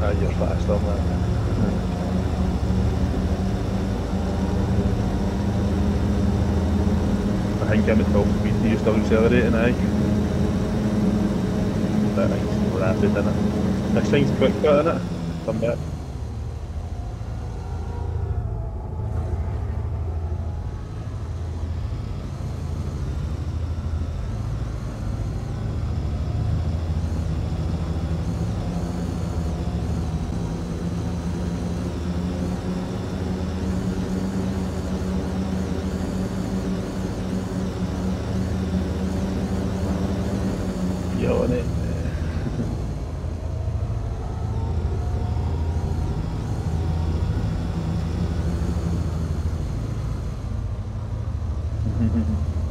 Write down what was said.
you're fast on that. I think I'm at top speed, you're still accelerating, aye. I it's more rapid, isn't it? Next thing's cut, innit? Come back. やわねえ